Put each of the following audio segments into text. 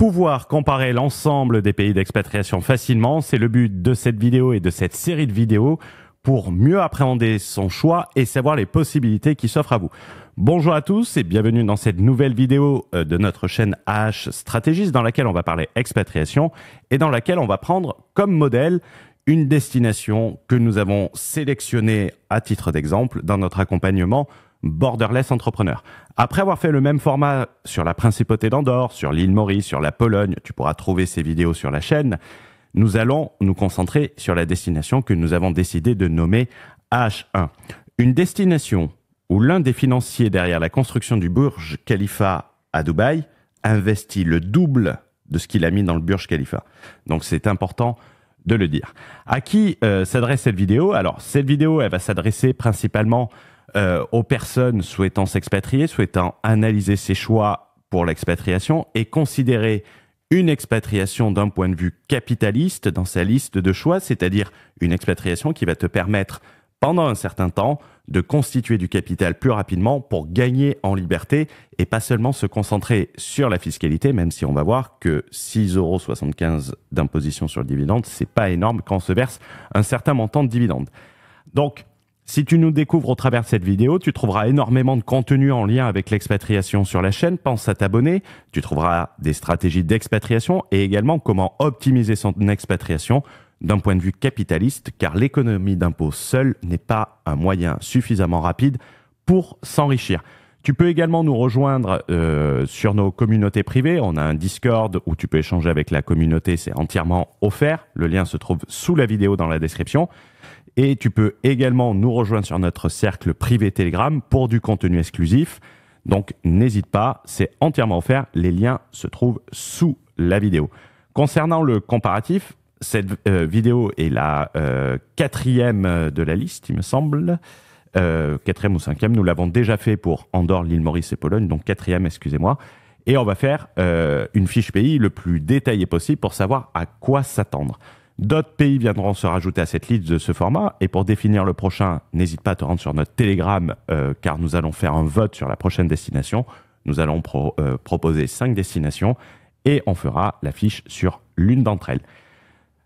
pouvoir comparer l'ensemble des pays d'expatriation facilement, c'est le but de cette vidéo et de cette série de vidéos pour mieux appréhender son choix et savoir les possibilités qui s'offrent à vous. Bonjour à tous et bienvenue dans cette nouvelle vidéo euh, de notre chaîne AH Stratégiste dans laquelle on va parler expatriation et dans laquelle on va prendre comme modèle une destination que nous avons sélectionnée à titre d'exemple dans notre accompagnement Borderless Entrepreneur. Après avoir fait le même format sur la principauté d'Andorre, sur l'île Maurice, sur la Pologne, tu pourras trouver ces vidéos sur la chaîne, nous allons nous concentrer sur la destination que nous avons décidé de nommer H1. Une destination où l'un des financiers derrière la construction du Burj Khalifa à Dubaï investit le double de ce qu'il a mis dans le Burj Khalifa. Donc c'est important de le dire. À qui euh, s'adresse cette vidéo? Alors cette vidéo, elle va s'adresser principalement euh, aux personnes souhaitant s'expatrier, souhaitant analyser ses choix pour l'expatriation et considérer une expatriation d'un point de vue capitaliste dans sa liste de choix, c'est-à-dire une expatriation qui va te permettre pendant un certain temps de constituer du capital plus rapidement pour gagner en liberté et pas seulement se concentrer sur la fiscalité, même si on va voir que 6,75 euros d'imposition sur le dividende, c'est pas énorme quand on se verse un certain montant de dividende. Donc, si tu nous découvres au travers de cette vidéo, tu trouveras énormément de contenu en lien avec l'expatriation sur la chaîne. Pense à t'abonner. Tu trouveras des stratégies d'expatriation et également comment optimiser son expatriation d'un point de vue capitaliste, car l'économie d'impôt seule n'est pas un moyen suffisamment rapide pour s'enrichir. Tu peux également nous rejoindre euh, sur nos communautés privées. On a un Discord où tu peux échanger avec la communauté, c'est entièrement offert. Le lien se trouve sous la vidéo dans la description. Et tu peux également nous rejoindre sur notre cercle privé Telegram pour du contenu exclusif. Donc n'hésite pas, c'est entièrement offert. Les liens se trouvent sous la vidéo. Concernant le comparatif, cette euh, vidéo est la euh, quatrième de la liste, il me semble. Euh, quatrième ou cinquième, nous l'avons déjà fait pour Andorre, l'île Maurice et Pologne, donc quatrième, excusez-moi. Et on va faire une fiche pays le plus détaillée possible pour savoir à quoi s'attendre. D'autres pays viendront se rajouter à cette liste de ce format. Et pour définir le prochain, n'hésite pas à te rendre sur notre Telegram, euh, car nous allons faire un vote sur la prochaine destination. Nous allons euh, proposer cinq destinations et on fera l'affiche sur l'une d'entre elles.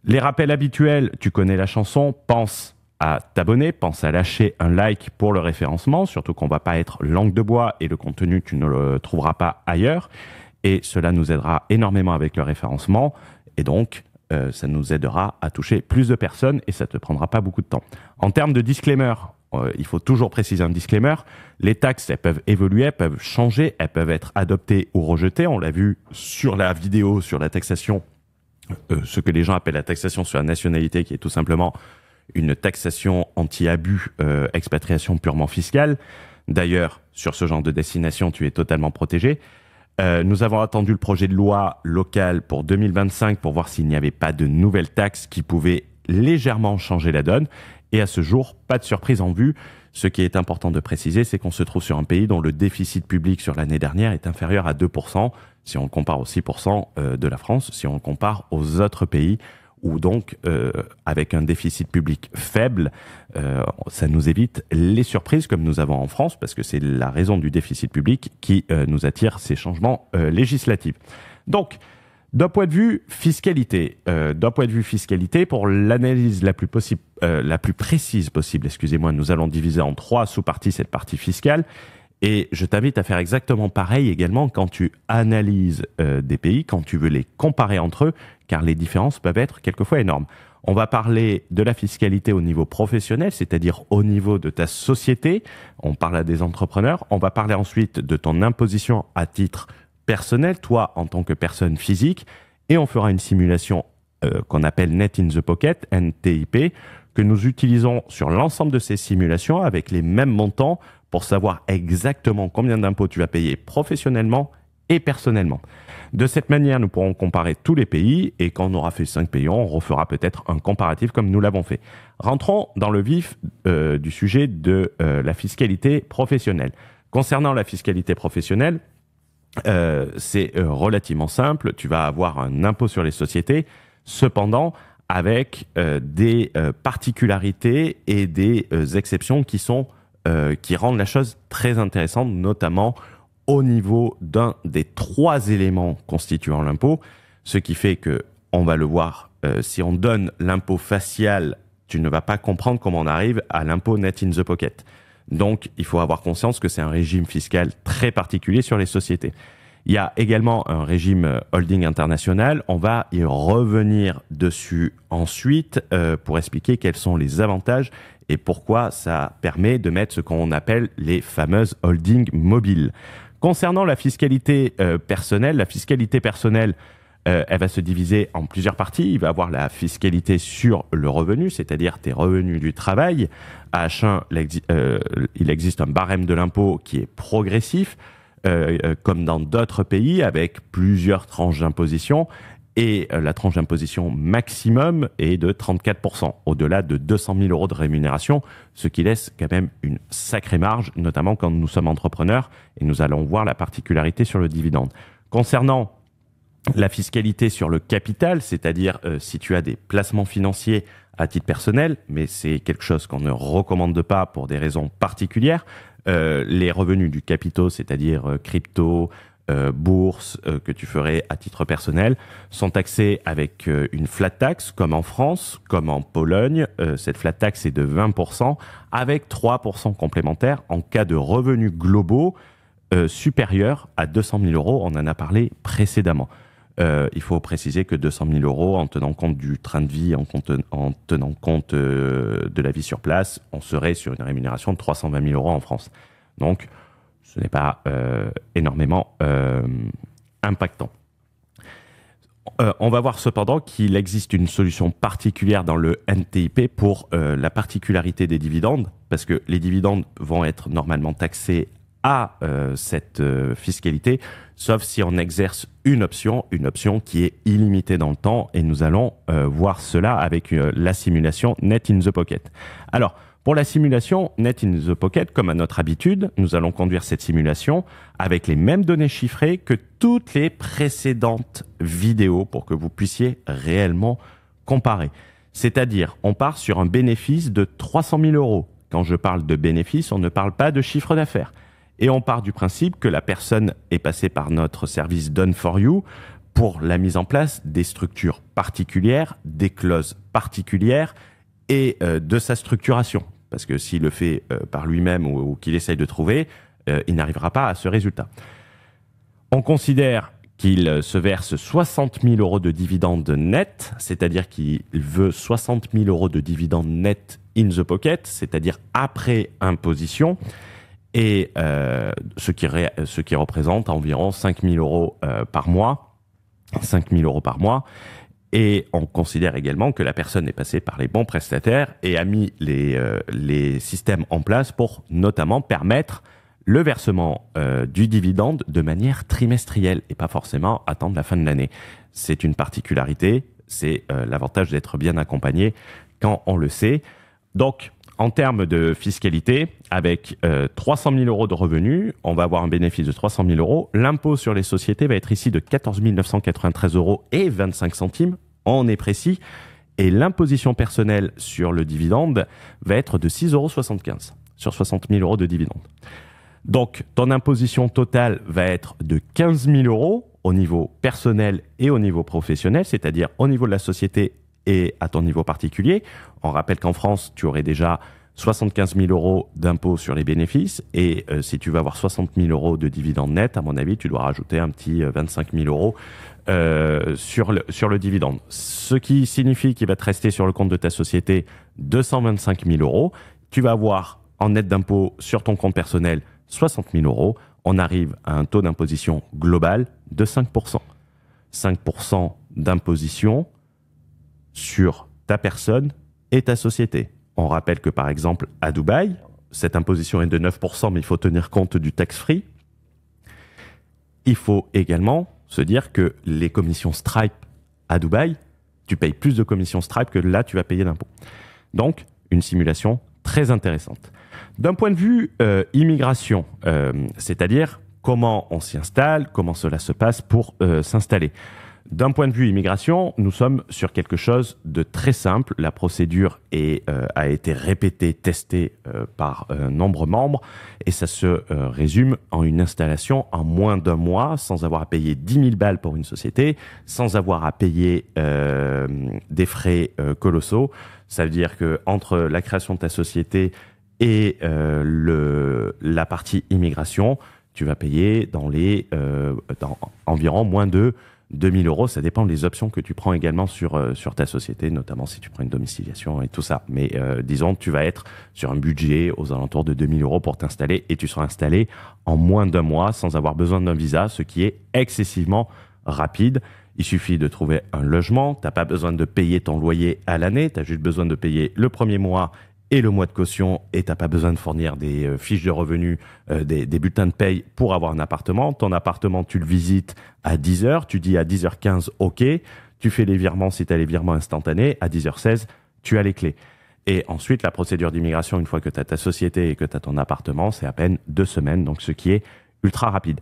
Les rappels habituels, tu connais la chanson, pense à t'abonner, pense à lâcher un like pour le référencement, surtout qu'on va pas être langue de bois et le contenu, tu ne le trouveras pas ailleurs. Et cela nous aidera énormément avec le référencement. Et donc, euh, ça nous aidera à toucher plus de personnes et ça ne te prendra pas beaucoup de temps. En termes de disclaimer, euh, il faut toujours préciser un disclaimer. Les taxes, elles peuvent évoluer, elles peuvent changer, elles peuvent être adoptées ou rejetées. On l'a vu sur la vidéo sur la taxation, euh, ce que les gens appellent la taxation sur la nationalité, qui est tout simplement une taxation anti-abus, expatriation purement fiscale. D'ailleurs, sur ce genre de destination, tu es totalement protégé. Euh, nous avons attendu le projet de loi local pour 2025 pour voir s'il n'y avait pas de nouvelles taxes qui pouvaient légèrement changer la donne. Et à ce jour, pas de surprise en vue. Ce qui est important de préciser, c'est qu'on se trouve sur un pays dont le déficit public sur l'année dernière est inférieur à 2%, si on compare aux 6% euh, de la France, si on compare aux autres pays ou donc euh, avec un déficit public faible, euh, ça nous évite les surprises comme nous avons en France, parce que c'est la raison du déficit public qui euh, nous attire ces changements législatifs. Donc, d'un point de vue fiscalité, d'un point de vue fiscalité, pour l'analyse la plus possible, la plus précise possible, excusez-moi, nous allons diviser en trois sous-parties cette partie fiscale. Et je t'invite à faire exactement pareil également quand tu analyses euh, des pays, quand tu veux les comparer entre eux, car les différences peuvent être quelquefois énormes. On va parler de la fiscalité au niveau professionnel, c'est-à-dire au niveau de ta société. On parle à des entrepreneurs. On va parler ensuite de ton imposition à titre personnel, toi en tant que personne physique. Et on fera une simulation euh, qu'on appelle Net in the Pocket, NTIP, que nous utilisons sur l'ensemble de ces simulations avec les mêmes montants pour savoir exactement combien d'impôts tu vas payer professionnellement et personnellement. De cette manière, nous pourrons comparer tous les pays et quand on aura fait cinq pays, on refera peut-être un comparatif comme nous l'avons fait. Rentrons dans le vif euh, du sujet de euh, la fiscalité professionnelle. Concernant la fiscalité professionnelle, euh, c'est relativement simple. Tu vas avoir un impôt sur les sociétés. Cependant, avec des particularités et des exceptions qui sont euh, qui rendent la chose très intéressante, notamment au niveau d'un des trois éléments constituant l'impôt, ce qui fait que, on va le voir, euh, si on donne l'impôt facial, tu ne vas pas comprendre comment on arrive à l'impôt net in the pocket. Donc, il faut avoir conscience que c'est un régime fiscal très particulier sur les sociétés. Il y a également un régime euh, holding international. On va y revenir dessus ensuite euh, pour expliquer quels sont les avantages et pourquoi ça permet de mettre ce qu'on appelle les fameuses holdings mobiles. Concernant la fiscalité euh, personnelle, la fiscalité personnelle, elle va se diviser en plusieurs parties. Il va avoir la fiscalité sur le revenu, c'est-à-dire tes revenus du travail. À H1, il existe un barème de l'impôt qui est progressif. Euh, euh, comme dans d'autres pays, avec plusieurs tranches d'imposition. Et euh, la tranche d'imposition maximum est de 34%, au-delà de 200 000 euros de rémunération, ce qui laisse quand même une sacrée marge, notamment quand nous sommes entrepreneurs, et nous allons voir la particularité sur le dividende. Concernant la fiscalité sur le capital, c'est-à-dire si tu as des placements financiers à titre personnel, mais c'est quelque chose qu'on ne recommande pas pour des raisons particulières. Euh, les revenus du capitaux, c'est-à-dire euh, crypto, euh, bourse que tu ferais à titre personnel sont taxés avec une flat tax comme en France, comme en Pologne. cette flat tax est de 20% avec 3% complémentaires en cas de revenus globaux supérieurs à 200 000 euros. On en a parlé précédemment. Euh, il faut préciser que 200 000 euros, en tenant compte du train de vie, en, tenant compte euh, de la vie sur place, on serait sur une rémunération de 320 000 euros en France. Donc, ce n'est pas euh, énormément impactant. on va voir cependant qu'il existe une solution particulière dans le NTIP pour la particularité des dividendes, parce que les dividendes vont être normalement taxés à cette fiscalité sauf si on exerce une option, une option qui est illimitée dans le temps, et nous allons euh, voir cela avec euh, la simulation Net in the Pocket. Alors, pour la simulation Net in the Pocket, comme à notre habitude, nous allons conduire cette simulation avec les mêmes données chiffrées que toutes les précédentes vidéos pour que vous puissiez réellement comparer. C'est-à-dire, on part sur un bénéfice de 300 000 euros. Quand je parle de bénéfice, on ne parle pas de chiffre d'affaires. Et on part du principe que la personne est passée par notre service Done for You pour la mise en place des structures particulières, des clauses particulières et euh, de sa structuration. Parce que s'il le fait euh, par lui-même ou, qu'il essaye de trouver, euh, il n'arrivera pas à ce résultat. On considère qu'il se verse 60 000 euros de dividendes net, c'est-à-dire qu'il veut 60 000 euros de dividendes net in the pocket, c'est-à-dire après imposition et euh, ce, qui ce qui représente environ 5 000 euros euh, par mois. 5 000 euros par mois. Et on considère également que la personne est passée par les bons prestataires et a mis les, euh, les systèmes en place pour notamment permettre le versement euh, du dividende de manière trimestrielle et pas forcément attendre la fin de l'année. C'est une particularité, c'est euh, l'avantage d'être bien accompagné quand on le sait. Donc, en termes de fiscalité, avec 300 euh, 000 euros de revenus, on va avoir un bénéfice de 300 000 euros. L'impôt sur les sociétés va être ici de 14 993 euros et 25 centimes. On est précis. Et l'imposition personnelle sur le dividende va être de 6,75 euros sur 60 000 euros de dividende. Donc, ton imposition totale va être de 15 000 euros au niveau personnel et au niveau professionnel, c'est-à-dire au niveau de la société et à ton niveau particulier. On rappelle qu'en France, tu aurais déjà 75 000 euros d'impôt sur les bénéfices et euh, si tu veux avoir 60 000 euros de dividende net, à mon avis, tu dois rajouter un petit 25 euh, 000 euros euh, sur, le, sur le dividende. Ce qui signifie qu'il va te rester sur le compte de ta société 225 000 euros. Tu vas avoir en net d'impôt sur ton compte personnel 60 000 euros. On arrive à un taux d'imposition global de 5% 5% d'imposition sur ta personne et ta société. On rappelle que par exemple à Dubaï, cette imposition est de 9%, mais il faut tenir compte du tax-free. Il faut également se dire que les commissions Stripe à Dubaï, tu payes plus de commissions Stripe que là tu vas payer d'impôts. Donc, une simulation très intéressante. D'un point de vue euh, immigration, euh, c'est-à-dire comment on s'y installe, comment cela se passe pour euh, s'installer. D'un point de vue immigration, nous sommes sur quelque chose de très simple. La procédure euh, a été répétée, testée euh, par un nombre membres et ça se euh, résume en une installation en moins d'un mois sans avoir à payer 10 000 balles pour une société, sans avoir à payer des frais colossaux. Ça veut dire que entre la création de ta société et la partie immigration, tu vas payer dans les dans environ moins de 2000 euros, ça dépend des options que tu prends également sur, euh, sur ta société, notamment si tu prends une domiciliation et tout ça. Mais euh, disons, tu vas être sur un budget aux alentours de 2000 euros pour t'installer et tu seras installé en moins d'un mois sans avoir besoin d'un visa, ce qui est excessivement rapide. Il suffit de trouver un logement, t'as pas besoin de payer ton loyer à l'année, tu as juste besoin de payer le premier mois et le mois de caution et t'as pas besoin de fournir des euh, fiches de revenus, euh, des, bulletins de paye pour avoir un appartement. Ton appartement, tu le visites à 10h, tu dis à 10h15 OK, tu fais les virements si tu as les virements instantanés, à 10h16, tu as les clés. Et ensuite, la procédure d'immigration, une fois que tu as ta société et que tu as ton appartement, c'est à peine deux semaines, donc ce qui est ultra rapide.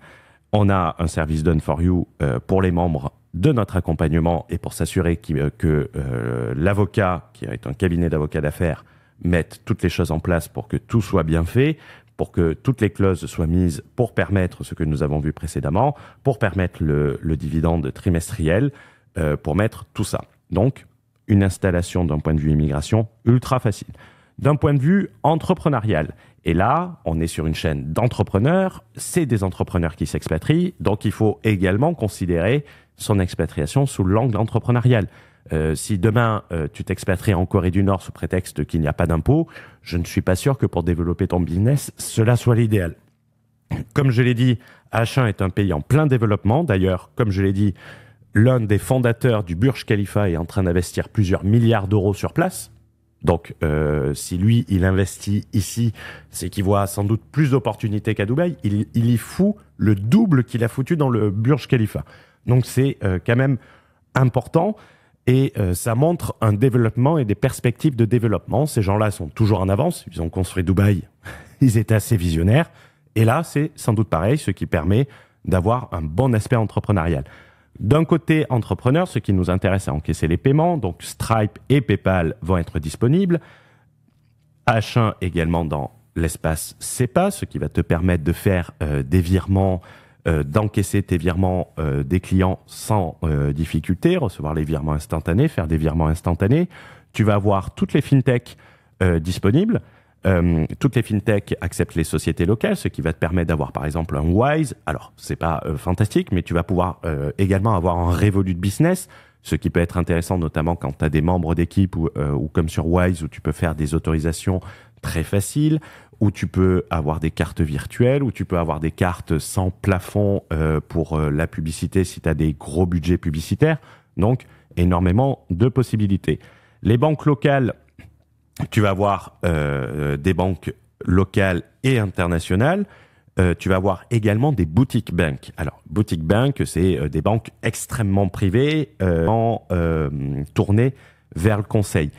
On a un service Done for You euh, pour les membres de notre accompagnement et pour s'assurer que l'avocat, qui est un cabinet d'avocats d'affaires, mettre toutes les choses en place pour que tout soit bien fait, pour que toutes les clauses soient mises pour permettre ce que nous avons vu précédemment, pour permettre le, dividende trimestriel, euh, pour mettre tout ça. Donc, une installation d'un point de vue immigration ultra facile. D'un point de vue entrepreneurial, et là, on est sur une chaîne d'entrepreneurs, c'est des entrepreneurs qui s'expatrient, donc il faut également considérer son expatriation sous l'angle entrepreneurial. Euh, si demain euh, tu t'expatries en Corée du Nord sous prétexte qu'il n'y a pas d'impôt, je ne suis pas sûr que pour développer ton business, cela soit l'idéal. Comme je l'ai dit, H1 est un pays en plein développement. D'ailleurs, comme je l'ai dit, l'un des fondateurs du Burj Khalifa est en train d'investir plusieurs milliards d'euros sur place. Donc, euh, si lui, il investit ici, c'est qu'il voit sans doute plus d'opportunités qu'à Dubaï. Il, il, y fout le double qu'il a foutu dans le Burj Khalifa. Donc, c'est quand même important et euh, ça montre un développement et des perspectives de développement. Ces gens-là sont toujours en avance. Ils ont construit Dubaï. Ils étaient assez visionnaires. Et là, c'est sans doute pareil, ce qui permet d'avoir un bon aspect entrepreneurial. D'un côté entrepreneur, ce qui nous intéresse à encaisser les paiements, donc Stripe et PayPal vont être disponibles. H1 également dans l'espace SEPA, ce qui va te permettre de faire euh, des virements euh, d'encaisser tes virements euh, des clients sans euh, difficulté, recevoir les virements instantanés, faire des virements instantanés. Tu vas avoir toutes les fintechs disponibles. toutes les fintechs acceptent les sociétés locales, ce qui va te permettre d'avoir par exemple un Wise. Alors, c'est pas fantastique, mais tu vas pouvoir également avoir un Revolut Business, ce qui peut être intéressant notamment quand tu as des membres d'équipe ou, ou, comme sur Wise où tu peux faire des autorisations très faciles, où tu peux avoir des cartes virtuelles, où tu peux avoir des cartes sans plafond euh, pour euh, la publicité si tu as des gros budgets publicitaires. Donc, énormément de possibilités. Les banques locales, tu vas avoir euh, des banques locales et internationales. tu vas avoir également des boutiques banques. Alors, boutique bank, c'est des banques extrêmement privées en tournées vers le conseil.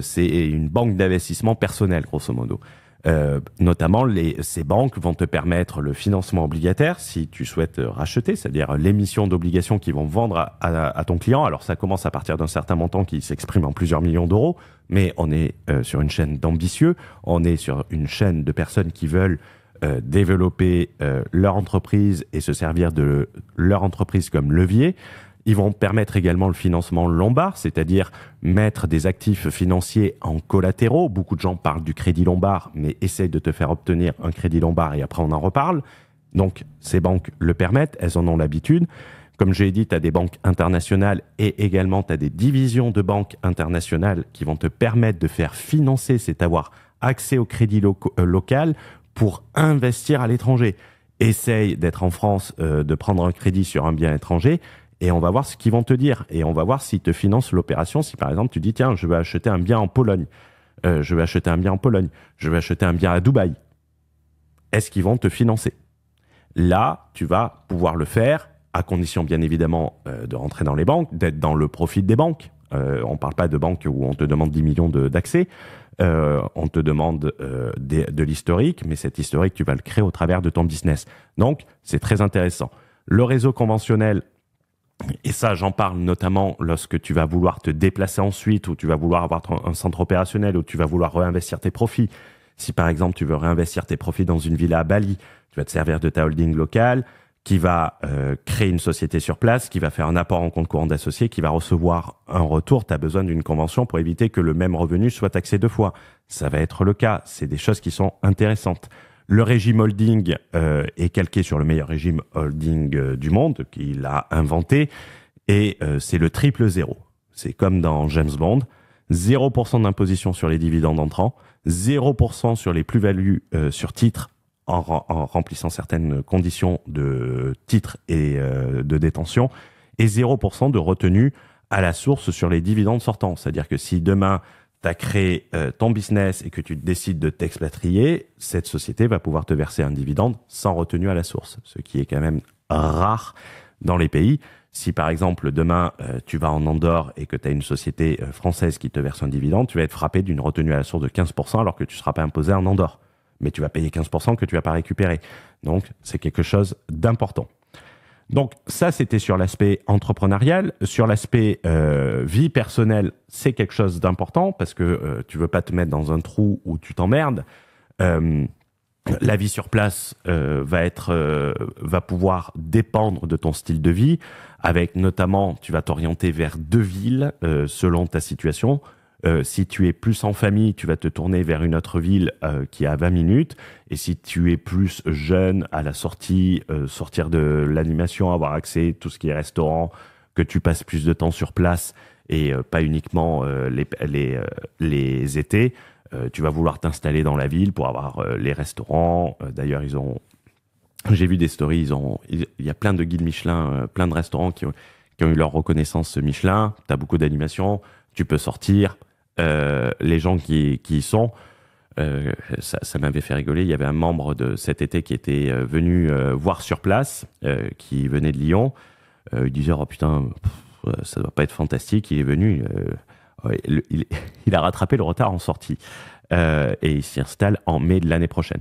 C'est une banque d'investissement personnel, grosso modo. Euh, notamment, les, ces banques vont te permettre le financement obligataire si tu souhaites racheter, c'est-à-dire l'émission d'obligations qu'ils vont vendre à, ton client. Alors ça commence à partir d'un certain montant qui s'exprime en plusieurs millions d'euros, mais on est euh, sur une chaîne d'ambitieux, on est sur une chaîne de personnes qui veulent euh, développer leur entreprise et se servir de leur entreprise comme levier. Ils vont permettre également le financement lombard, c'est-à-dire mettre des actifs financiers en collatéraux. Beaucoup de gens parlent du crédit lombard, mais essayent de te faire obtenir un crédit lombard et après on en reparle. Donc ces banques le permettent, elles en ont l'habitude. Comme j'ai dit, tu as des banques internationales et également tu as des divisions de banques internationales qui vont te permettre de faire financer, c'est avoir accès au crédit euh, local pour investir à l'étranger. Essaye d'être en France, euh, de prendre un crédit sur un bien étranger et on va voir ce qu'ils vont te dire et on va voir s'ils te financent l'opération. Si par exemple tu dis tiens, je vais acheter un bien en Pologne, euh, je vais acheter un bien en Pologne, je vais acheter un bien à Dubaï, est-ce qu'ils vont te financer? Là, tu vas pouvoir le faire à condition bien évidemment euh, de rentrer dans les banques, d'être dans le profit des banques. Euh, on ne parle pas de banques où on te demande 10 millions d'accès. on te demande de, de l'historique, mais cet historique, tu vas le créer au travers de ton business. Donc, c'est très intéressant. Le réseau conventionnel, et ça, j'en parle notamment lorsque tu vas vouloir te déplacer ensuite, ou tu vas vouloir avoir un centre opérationnel, ou tu vas vouloir réinvestir tes profits. Si par exemple tu veux réinvestir tes profits dans une villa à Bali, tu vas te servir de ta holding locale, qui va euh, créer une société sur place, qui va faire un apport en compte courant d'associé, qui va recevoir un retour. Tu as besoin d'une convention pour éviter que le même revenu soit taxé deux fois. Ça va être le cas. C'est des choses qui sont intéressantes. Le régime holding euh, est calqué sur le meilleur régime holding euh, du monde qu'il a inventé et euh, c'est le triple zéro. C'est comme dans James Bond, 0% d'imposition sur les dividendes entrants, 0% sur les plus-values sur titres en, remplissant certaines conditions de titres et de détention et 0% de retenue à la source sur les dividendes sortants. C'est-à-dire que si demain tu as créé euh, ton business et que tu décides de t'expatrier, cette société va pouvoir te verser un dividende sans retenue à la source, ce qui est quand même rare dans les pays. Si par exemple demain euh, tu vas en Andorre et que tu as une société euh, française qui te verse un dividende, tu vas être frappé d'une retenue à la source de 15% alors que tu ne seras pas imposé en Andorre. Mais tu vas payer 15% que tu vas pas récupérer. Donc c'est quelque chose d'important. Donc ça, c'était sur l'aspect entrepreneurial. Sur l'aspect euh, vie personnelle, c'est quelque chose d'important parce que euh, tu veux pas te mettre dans un trou où tu t'emmerdes. Euh, la vie sur place euh, va être, va pouvoir dépendre de ton style de vie, avec notamment, tu vas t'orienter vers deux villes selon ta situation. Euh, si tu es plus en famille, tu vas te tourner vers une autre ville euh, qui est à 20 minutes. Et si tu es plus jeune à la sortie, euh, sortir de l'animation, avoir accès à tout ce qui est restaurant, que tu passes plus de temps sur place et pas uniquement les, les, les étés, tu vas vouloir t'installer dans la ville pour avoir les restaurants. D'ailleurs, ils ont, j'ai vu des stories, ils ont, il y a plein de guides Michelin, plein de restaurants qui ont, qui ont eu leur reconnaissance Michelin. Tu as beaucoup d'animation, tu peux sortir. Euh, les gens qui, y sont, euh, ça, m'avait fait rigoler. Il y avait un membre de cet été qui était euh, venu voir sur place, qui venait de Lyon. il disait oh putain, ça doit pas être fantastique. Il est venu, il, a rattrapé le retard en sortie et il s'y installe en mai de l'année prochaine.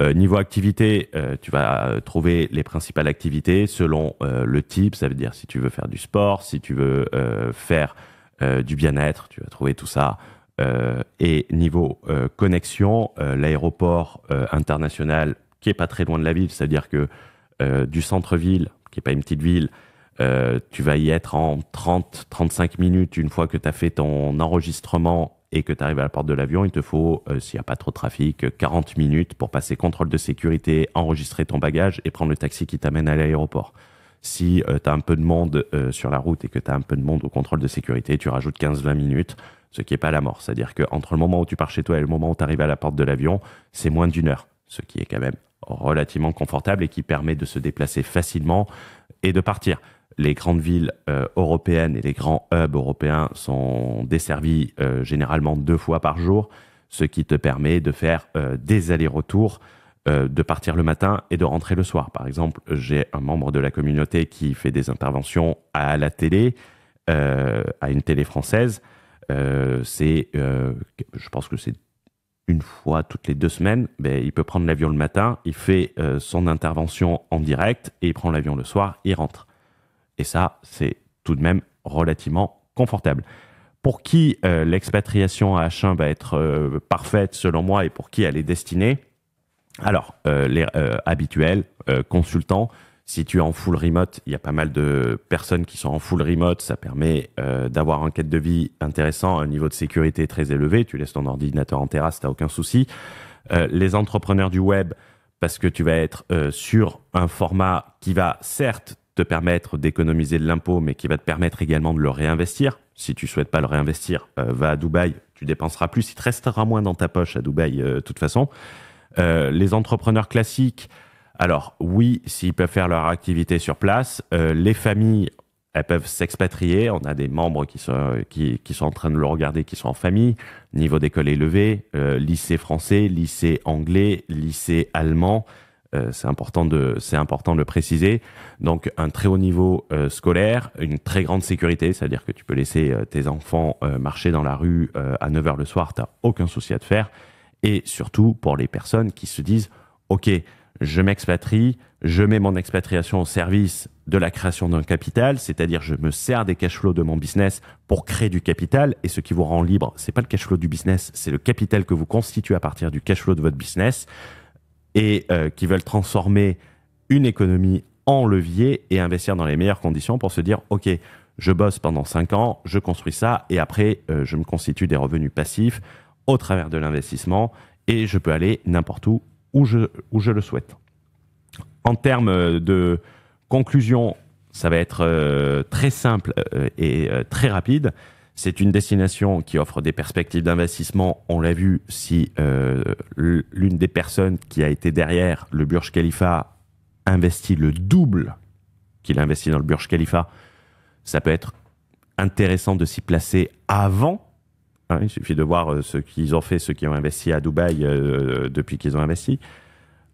niveau activité, tu vas trouver les principales activités selon le type. Ça veut dire si tu veux faire du sport, si tu veux faire du bien-être, tu vas trouver tout ça. Euh, et niveau euh, connexion, l'aéroport international qui est pas très loin de la ville, c'est-à-dire que du centre-ville, qui est pas une petite ville, tu vas y être en 30-35 minutes une fois que tu as fait ton enregistrement et que tu arrives à la porte de l'avion, il te faut, s'il n'y a pas trop de trafic, 40 minutes pour passer contrôle de sécurité, enregistrer ton bagage et prendre le taxi qui t'amène à l'aéroport. Si euh, tu as un peu de monde euh, sur la route et que tu as un peu de monde au contrôle de sécurité, tu rajoutes 15-20 minutes, ce qui n'est pas la mort. C'est-à-dire qu'entre le moment où tu pars chez toi et le moment où tu arrives à la porte de l'avion, c'est moins d'une heure, ce qui est quand même relativement confortable et qui permet de se déplacer facilement et de partir. Les grandes villes euh, européennes et les grands hubs européens sont desservis généralement deux fois par jour, ce qui te permet de faire des allers-retours euh, de partir le matin et de rentrer le soir. Par exemple, j'ai un membre de la communauté qui fait des interventions à la télé, euh, à une télé française. Euh, c'est, je pense que c'est une fois toutes les deux semaines. Ben, il peut prendre l'avion le matin, il fait son intervention en direct et il prend l'avion le soir, il rentre. Et ça, c'est tout de même relativement confortable. Pour qui l'expatriation à H1 va être parfaite selon moi et pour qui elle est destinée, alors, euh, les euh, habituels, euh, consultants, si tu es en full remote, il y a pas mal de personnes qui sont en full remote. Ça permet d'avoir un quête de vie intéressant, un niveau de sécurité très élevé. Tu laisses ton ordinateur en terrasse, t'as aucun souci. les entrepreneurs du web, parce que tu vas être sur un format qui va certes te permettre d'économiser de l'impôt, mais qui va te permettre également de le réinvestir. Si tu souhaites pas le réinvestir, va à Dubaï, tu dépenseras plus, il te restera moins dans ta poche à Dubaï de toute façon. Euh, les entrepreneurs classiques, alors oui, s'ils peuvent faire leur activité sur place, euh, les familles, elles peuvent s'expatrier. On a des membres qui sont, qui, sont en train de le regarder, qui sont en famille, niveau d'école élevé, euh, lycée français, lycée anglais, lycée allemand. C'est important de important de le préciser. Donc un très haut niveau scolaire, une très grande sécurité, c'est-à-dire que tu peux laisser tes enfants marcher dans la rue à 9 h le soir, tu aucun souci à te faire et surtout pour les personnes qui se disent OK, je m'expatrie, je mets mon expatriation au service de la création d'un capital, c'est-à-dire je me sers des cash flows de mon business pour créer du capital et ce qui vous rend libre, c'est pas le cash flow du business, c'est le capital que vous constituez à partir du cash flow de votre business et euh, qui veulent transformer une économie en levier et investir dans les meilleures conditions pour se dire OK, je bosse pendant 5 ans, je construis ça et après euh, je me constitue des revenus passifs au travers de l'investissement et je peux aller n'importe où où je, où je le souhaite. En termes de conclusion, ça va être euh, très simple euh, et euh, très rapide. C'est une destination qui offre des perspectives d'investissement. On l'a vu si l'une des personnes qui a été derrière le Burj Khalifa investit le double qu'il a investi dans le Burj Khalifa, ça peut être intéressant de s'y placer avant. Hein, il suffit de voir ce qu'ils ont fait, ceux qui ont investi à Dubaï depuis qu'ils ont investi.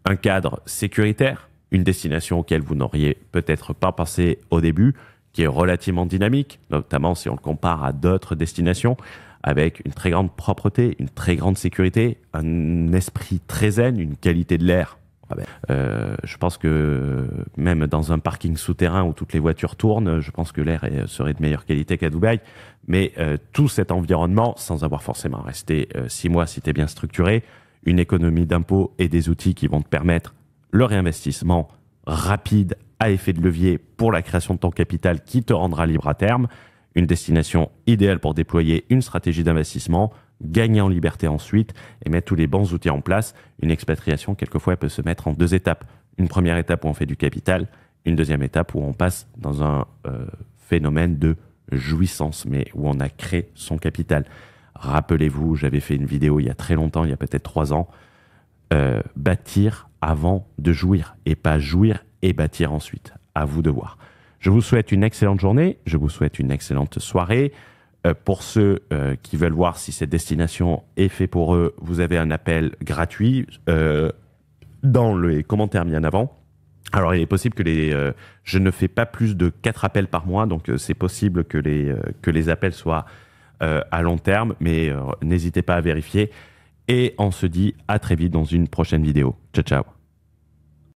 Un cadre sécuritaire, une destination auquel vous n'auriez peut-être pas pensé au début, qui est relativement dynamique, notamment si on le compare à d'autres destinations, avec une très grande propreté, une très grande sécurité, un esprit très zen, une qualité de l'air. Ah ben, euh, je pense que même dans un parking souterrain où toutes les voitures tournent, je pense que l'air serait de meilleure qualité qu'à Dubaï. Mais euh, tout cet environnement, sans avoir forcément resté euh, six mois si tu es bien structuré, une économie d'impôts et des outils qui vont te permettre le réinvestissement rapide à effet de levier pour la création de ton capital qui te rendra libre à terme, une destination idéale pour déployer une stratégie d'investissement, gagner en liberté ensuite et mettre tous les bons outils en place. Une expatriation, quelquefois, peut se mettre en deux étapes. Une première étape où on fait du capital, une deuxième étape où on passe dans un euh, phénomène de jouissance, mais où on a créé son capital. Rappelez-vous, j'avais fait une vidéo il y a très longtemps, il y a peut-être trois ans, euh, bâtir avant de jouir et pas jouir et bâtir ensuite. À vous de voir. Je vous souhaite une excellente journée, je vous souhaite une excellente soirée. Euh, pour ceux euh, qui veulent voir si cette destination est fait pour eux, vous avez un appel gratuit euh, dans les commentaires mis en avant. Alors, il est possible que les, je ne fais pas plus de quatre appels par mois, donc c'est possible que les que les appels soient à long terme, mais n'hésitez pas à vérifier. Et on se dit à très vite dans une prochaine vidéo. Ciao, ciao.